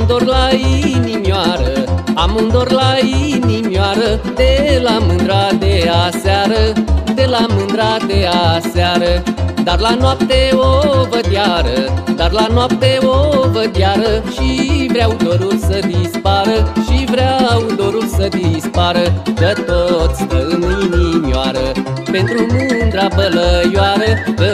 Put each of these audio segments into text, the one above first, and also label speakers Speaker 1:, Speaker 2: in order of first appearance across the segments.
Speaker 1: un dor la inimioară Am un dor la inimioară De la mândra de aseară De la mândra de aseară Dar la noapte o văd iară Dar la noapte o văd iară Și vreau dorul să dispară Și vreau dorul să dispară Că tot stă în inimioară. Pentru mândra bălăioară Că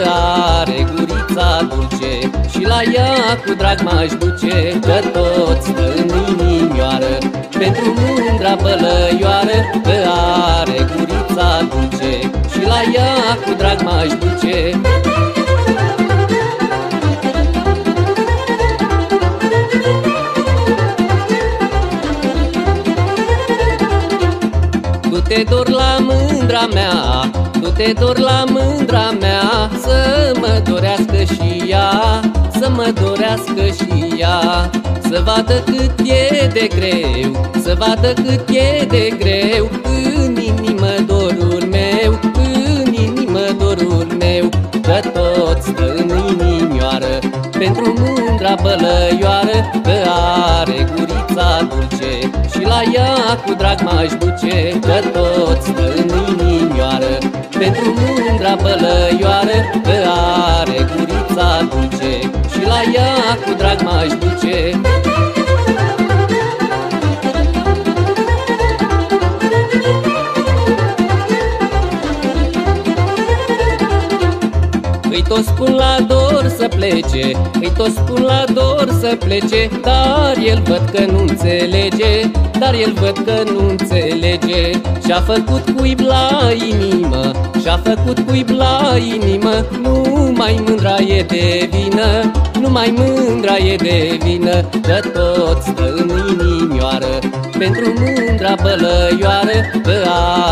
Speaker 1: are gurița dulce Și la ea cu drag m-aș duce Că tot stă în inimioară. Pentru mândra bălăioară Că are gurița dulce Și la ea cu drag m-aș duce. Te dor la mândra mea Tu te dor la mândra mea Să mă dorească și ea Să mă dorească și ea. Să vadă cât e de greu Să vadă cât e de greu Pentru mândra bălăioară Că are gurița dulce Și la ea cu drag m-aș duce Că tot stă în inimioară. Pentru mândra bălăioară Că are gurița dulce Și la ea cu drag m-aș duce tot spun la dor să plece Îi tot spun la dor să plece Dar el văd că nu înțelege Dar el văd că nu înțelege. Și-a făcut cuib la inimă Și-a făcut cuib la inimă Nu mai mândra e de vină Nu mai mândra e de vină Că tot stă în inimioară Pentru mândra bălăioară Că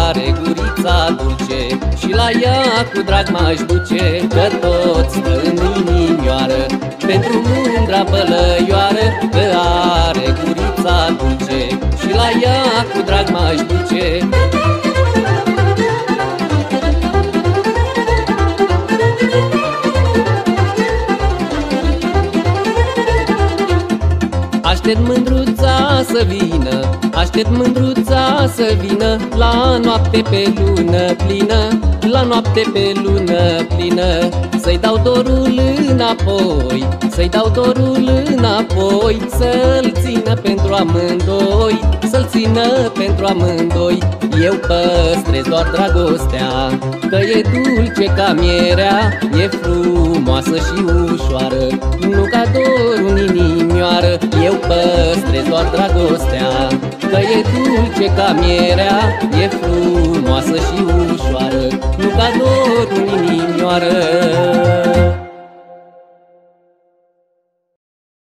Speaker 1: are gurița dulce. Și la ea cu drag m-aș duce Că tot stă în inimioară. Pentru mândra bălăioară Că are gurița dulce. Și la ea cu drag m-aș duce Aștept mândruța să vină Aștept mândruța să vină La noapte pe lună plină La noapte pe lună plină. Să-i dau dorul înapoi Să-i dau dorul înapoi Să-l țină pentru amândoi Să-l țină pentru amândoi. Eu păstrez doar dragostea Că e dulce ca mierea E frumoasă și ușoară Nu ca dorul în inimioară Eu păstrez doar dragostea Că e dulce ca mierea E frumoasă și ușoară